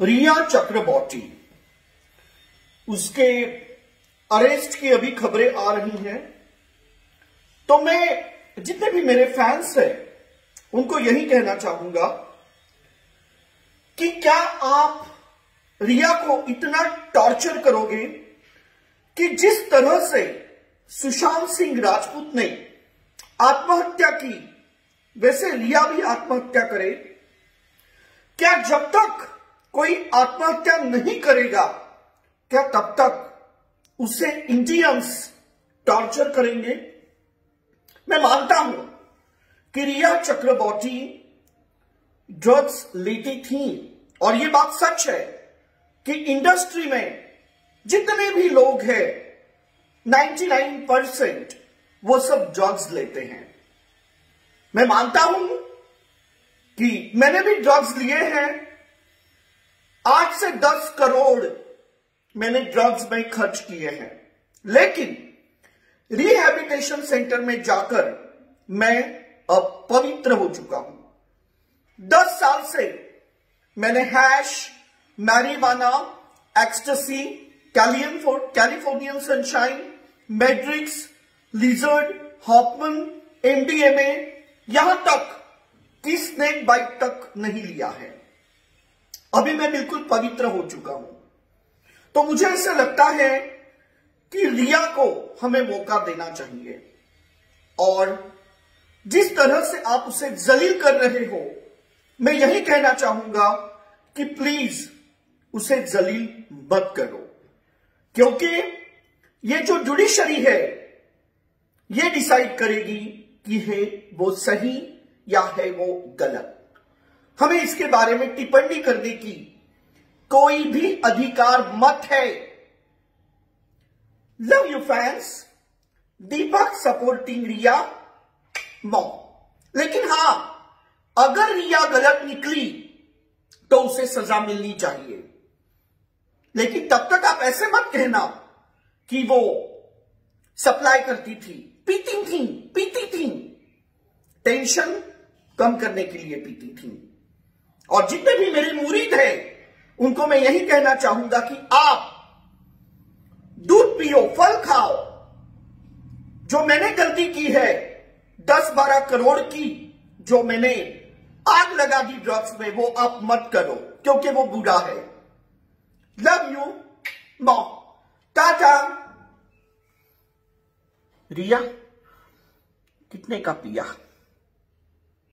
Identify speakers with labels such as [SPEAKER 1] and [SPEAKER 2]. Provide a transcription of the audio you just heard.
[SPEAKER 1] रिया चक्रबॉर्टी उसके अरेस्ट की अभी खबरें आ रही हैं। तो मैं, जितने भी मेरे फैंस हैं, उनको यही कहना चाहूँगा कि क्या आप रिया को इतना टॉर्चर करोगे कि जिस तरह से सुशांत सिंह राजपूत ने आत्महत्या की, वैसे रिया भी आत्महत्या करे? क्या जब तक कोई आत्महत्या नहीं करेगा, क्या तब तक उसे इंडियंस टॉर्चर करेंगे? मैं मानता हूँ कि रिया चक्रवर्ती ड्रग्स लेती थी, और यह बात सच है कि इंडस्ट्री में जितने भी लोग हैं 99 परसेंट वो सब ड्रग्स लेते हैं। मैं मानता हूँ कि मैंने भी ड्रग्स लिए हैं से दस करोड़ मैंने ड्रग्स में खर्च किए हैं। लेकिन रिहेबिटेशन सेंटर में जाकर मैं अब पवित्र हो चुका हूँ। दस साल से मैंने हैश मैरीवाना एक्सटसी कैलियन कैलिफोर्नियन सनशाइन मैड्रिक्स लिजर्ड हॉपमन एमडीएमए यहाँ तक कि स्नेक बाइट तक नहीं लिया है। अभी मैं बिल्कुल पवित्र हो चुका हूँ। तो मुझे ऐसा लगता है कि रिया को हमें मौका देना चाहिए। और जिस तरह से आप उसे जलील कर रहे हो, मैं यही कहना चाहूँगा कि प्लीज़ उसे जलील मत करो। क्योंकि ये जो जुडिशरी है, ये डिसाइड करेगी कि है वो सही या है वो गलत। हमें इसके बारे में टिप्पणी करने की कोई भी अधिकार मत है। Love you fans Deepak supporting Riya मॉ लेकिन हाँ, अगर रिया गलत निकली तो उसे सजा मिलनी चाहिए। लेकिन तब तक आप ऐसे मत कहना कि वो सप्लाई करती थी, पीती थी पीती थी। टेंशन कम करने के लिए पीती थी। और जितने भी मेरे मुरीद हैं, उनको मैं यही कहना चाहूँगा कि आप दूध पियो, फल खाओ। जो मैंने गलती की है दस बारह करोड़ की, जो मैंने आग लगा दी ड्रग्स में, वो आप मत करो, क्योंकि वो बुरा है। लव यू मॉ टाटा रिया, कितने का पिया?